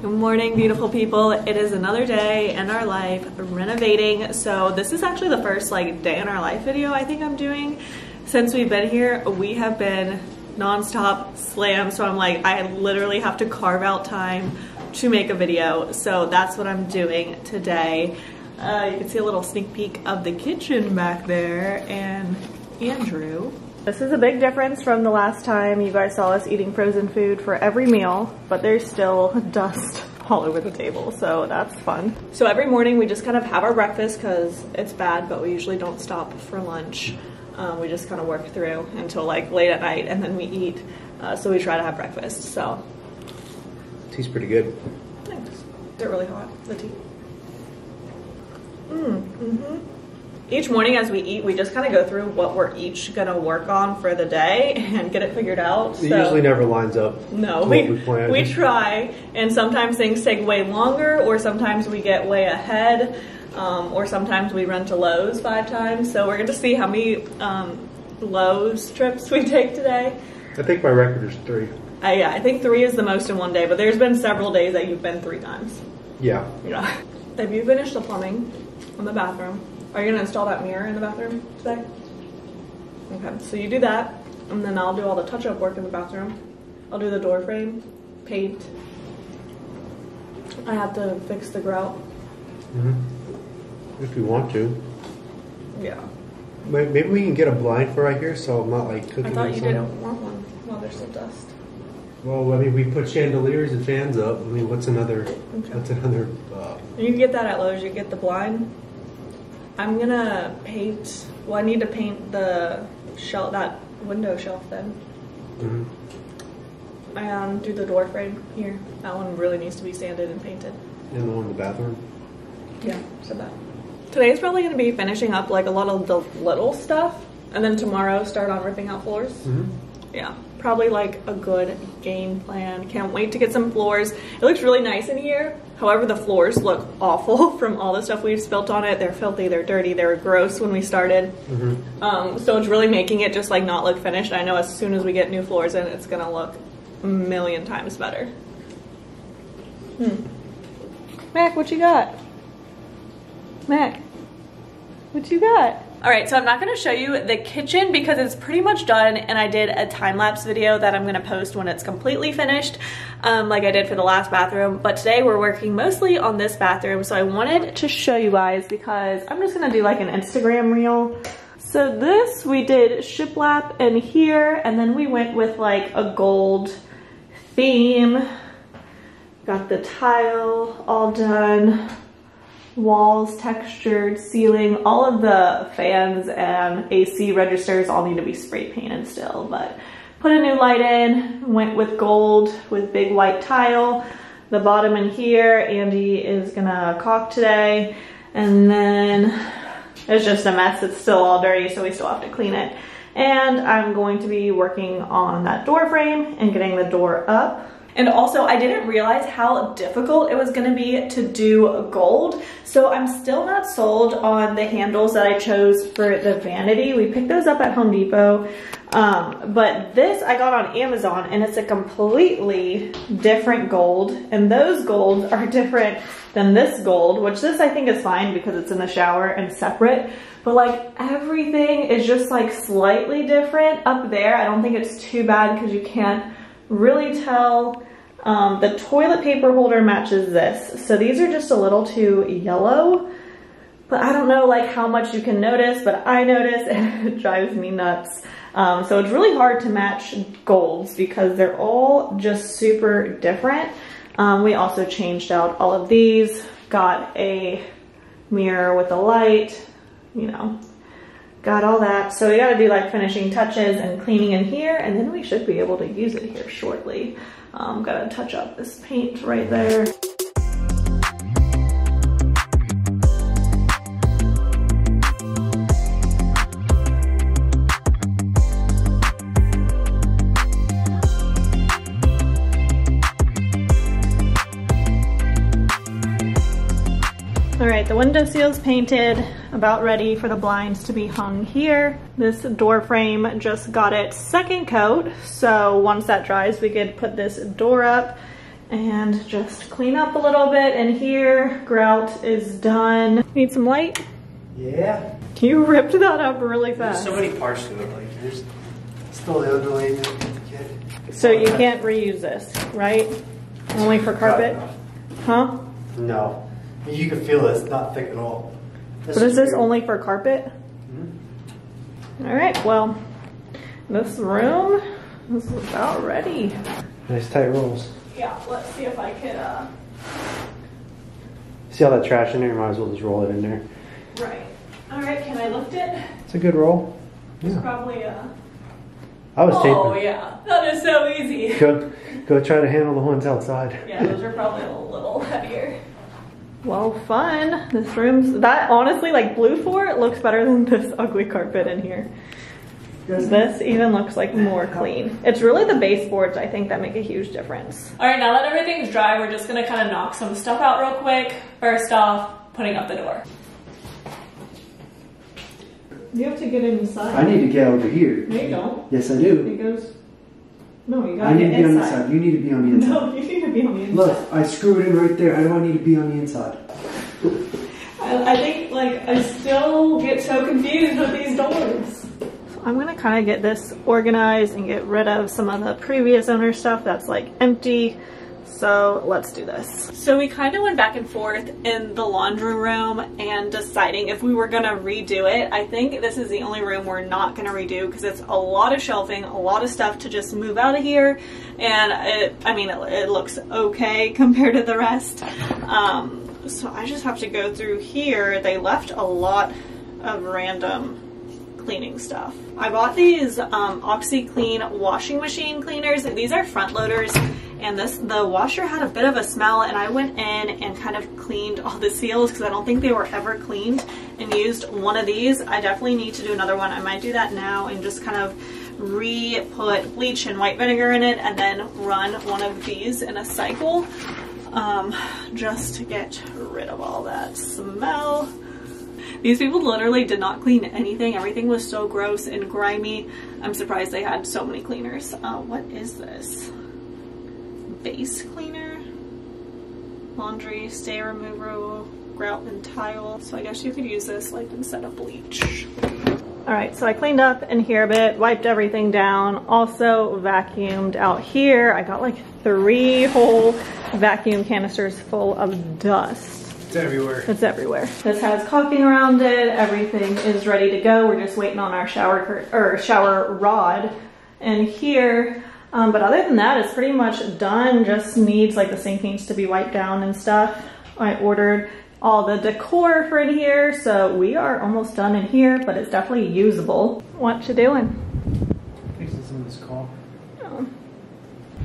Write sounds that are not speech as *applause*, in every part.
Good morning, beautiful people. It is another day in our life renovating. So this is actually the first like day in our life video I think I'm doing. Since we've been here, we have been nonstop slam. So I'm like, I literally have to carve out time to make a video. So that's what I'm doing today. Uh, you can see a little sneak peek of the kitchen back there and Andrew. This is a big difference from the last time you guys saw us eating frozen food for every meal, but there's still *laughs* dust all over the table, so that's fun. So every morning we just kind of have our breakfast because it's bad, but we usually don't stop for lunch. Um, we just kind of work through until like late at night and then we eat. Uh, so we try to have breakfast, so. Tea's pretty good. Thanks. They're really hot, the tea. Mm, mm-hmm each morning as we eat, we just kind of go through what we're each gonna work on for the day and get it figured out. It so, usually never lines up. No, we we, we try, and sometimes things take way longer, or sometimes we get way ahead, um, or sometimes we run to Lowe's five times. So we're gonna see how many um, Lowe's trips we *laughs* take today. I think my record is three. Uh, yeah, I think three is the most in one day, but there's been several days that you've been three times. Yeah. Yeah. *laughs* Have you finished the plumbing in the bathroom? Are you gonna install that mirror in the bathroom today? Okay, so you do that, and then I'll do all the touch-up work in the bathroom. I'll do the door frame, paint. I have to fix the grout. Mm -hmm. If you want to. Yeah. Maybe we can get a blind for right here, so I'm not like cooking. I thought you didn't want one. Well, there's still dust. Well, I mean, we put chandeliers and fans up. I mean, what's another? Okay. What's another? Uh, you can get that at Lowe's. You get the blind I'm gonna paint. Well, I need to paint the shelf, that window shelf then. Mm-hmm. And do the door frame here. That one really needs to be sanded and painted. And the one in the bathroom. Yeah, said that. Today's probably gonna be finishing up like a lot of the little stuff, and then tomorrow start on ripping out floors. Mm-hmm. Yeah probably like a good game plan. Can't wait to get some floors. It looks really nice in here. However, the floors look awful *laughs* from all the stuff we've spilt on it. They're filthy, they're dirty, they were gross when we started. Mm-hmm. Um, so it's really making it just like not look finished. I know as soon as we get new floors in, it's gonna look a million times better. Hmm. Mac, what you got? Mac, what you got? All right, so I'm not gonna show you the kitchen because it's pretty much done and I did a time-lapse video that I'm gonna post when it's completely finished, um, like I did for the last bathroom. But today we're working mostly on this bathroom, so I wanted to show you guys because I'm just gonna do like an Instagram reel. So this, we did shiplap in here and then we went with like a gold theme. Got the tile all done walls, textured, ceiling, all of the fans and AC registers all need to be spray painted still, but put a new light in, went with gold with big white tile. The bottom in here, Andy is gonna caulk today. And then it's just a mess. It's still all dirty, so we still have to clean it. And I'm going to be working on that door frame and getting the door up. And also I didn't realize how difficult it was gonna be to do gold. So I'm still not sold on the handles that I chose for the vanity. We picked those up at Home Depot. Um, but this I got on Amazon and it's a completely different gold. And those golds are *laughs* different than this gold, which this I think is fine because it's in the shower and separate. But like everything is just like slightly different up there. I don't think it's too bad because you can't really tell. Um, the toilet paper holder matches this. So these are just a little too yellow, but I don't know like how much you can notice, but I notice *laughs* and it drives me nuts. Um, so it's really hard to match golds because they're all just super different. Um, we also changed out all of these, got a mirror with a light, you know, got all that. So we gotta do like finishing touches and cleaning in here and then we should be able to use it here shortly. Um, gotta touch up this paint right there. The window seal's painted, about ready for the blinds to be hung here. This door frame just got its second coat, so once that dries, we could put this door up. and just clean up a little bit in here. Grout is done. Need some light? Yeah. You ripped that up really fast. There's so many parts to it. Like there's still the underlay. So you can't reuse this, right? Only for carpet? Huh? No. You can feel it. It's not thick at all. This but is, is this only for carpet? Mm -hmm. All right. Well, this room is about ready. Nice tight rolls. Yeah. Let's see if I can. Uh... See all that trash in there? You might as well just roll it in there. Right. All right. Can I lift it? It's a good roll. It's yeah. probably a. Uh, I was oh, taping. Oh yeah, that is so easy. Go, go *laughs* try to handle the ones outside. Yeah, those are probably a little *laughs* heavier. Well, fun. This room's that honestly like blue for it looks better than this ugly carpet in here. This even looks like more clean. It's really the baseboards I think that make a huge difference. All right, now that everything's dry, we're just gonna kind of knock some stuff out real quick. First off, putting up the door. You have to get inside. I need to get over here. No, you don't. Yes, I do. It goes. No, you gotta I need to be on the side. You need to be on the inside. No, you need to be on the inside. Look, I screw it in right there. I don't need to be on the inside. I, I think, like, I still get so confused with these doors. I'm gonna kind of get this organized and get rid of some of the previous owner stuff that's like empty so let's do this. So we kind of went back and forth in the laundry room and deciding if we were gonna redo it. I think this is the only room we're not gonna redo because it's a lot of shelving, a lot of stuff to just move out of here. And it, I mean, it, it looks okay *laughs* compared to the rest. Um, so I just have to go through here. They left a lot of random cleaning stuff. I bought these um, OxiClean washing machine cleaners. These are front loaders and this the washer had a bit of a smell and I went in and kind of cleaned all the seals because I don't think they were ever cleaned and used one of these. I definitely need to do another one. I might do that now and just kind of re-put bleach and white vinegar in it and then run one of these in a cycle um, just to get rid of all that smell. These people literally did not clean anything. Everything was so gross and grimy. I'm surprised they had so many cleaners. Uh, what is this? Base cleaner, laundry, stay remover, grout and tile. So I guess you could use this like instead of bleach. All right, so I cleaned up in here a bit, wiped everything down, also vacuumed out here. I got like three whole vacuum canisters full of dust. It's everywhere. It's everywhere. This has caulking around it. Everything is ready to go. We're just waiting on our shower or shower rod. And here um, but other than that, it's pretty much done. Just needs, like the sink needs to be wiped down and stuff. I ordered all the decor for in here, so we are almost done in here, but it's definitely usable. What you doing? Fixing some of this caulk. Oh.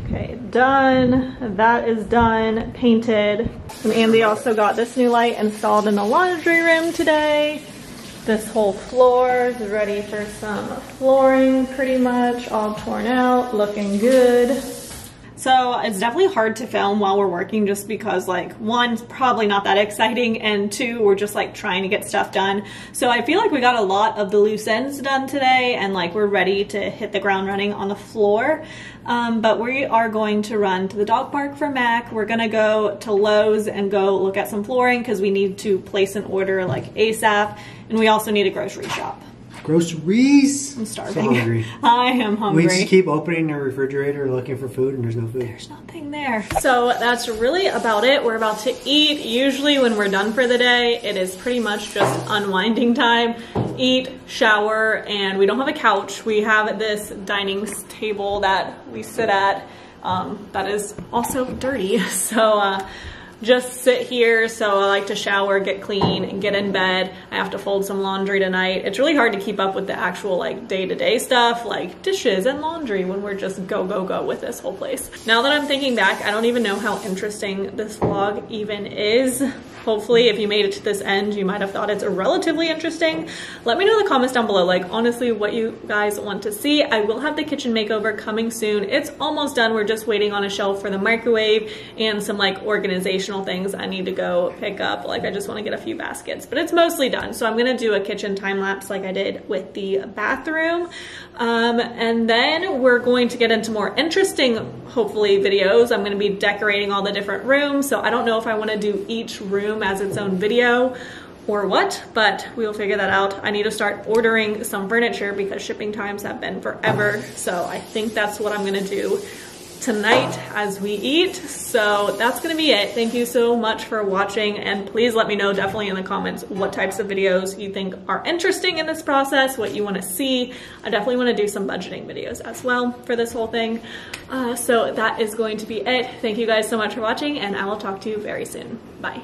Okay, done. That is done, painted. And Andy also got this new light installed in the laundry room today. This whole floor is ready for some flooring pretty much, all torn out, looking good. So it's definitely hard to film while we're working just because like one, probably not that exciting and two, we're just like trying to get stuff done. So I feel like we got a lot of the loose ends done today and like we're ready to hit the ground running on the floor. Um, but we are going to run to the dog park for Mac. We're gonna go to Lowe's and go look at some flooring because we need to place an order like ASAP and we also need a grocery shop. Groceries? I'm starving. So hungry. *laughs* I am hungry. We just keep opening our refrigerator looking for food and there's no food. There's nothing there. So that's really about it. We're about to eat. Usually when we're done for the day, it is pretty much just unwinding time. Eat, shower, and we don't have a couch. We have this dining table that we sit at um, that is also dirty. *laughs* So uh, just sit here. So I like to shower, get clean, and get in bed. I have to fold some laundry tonight. It's really hard to keep up with the actual like day-to-day -day stuff like dishes and laundry when we're just go, go, go with this whole place. Now that I'm thinking back, I don't even know how interesting this vlog even is. Hopefully, if you made it to this end, you might have thought it's a relatively interesting. Let me know in the comments down below, like honestly, what you guys want to see. I will have the kitchen makeover coming soon. It's almost done. We're just waiting on a shelf for the microwave and some like organizational things I need to go pick up. Like I just want to get a few baskets, but it's mostly done. So I'm going to do a kitchen time lapse like I did with the bathroom. Um, and then we're going to get into more interesting, hopefully, videos. I'm going to be decorating all the different rooms. So I don't know if I want to do each room as its own video or what, but we will figure that out. I need to start ordering some furniture because shipping times have been forever. So I think that's what I'm gonna do tonight as we eat. So that's gonna be it. Thank you so much for watching and please let me know definitely in the comments what types of videos you think are interesting in this process, what you wanna see. I definitely wanna do some budgeting videos as well for this whole thing. Uh, so that is going to be it. Thank you guys so much for watching and I will talk to you very soon. Bye.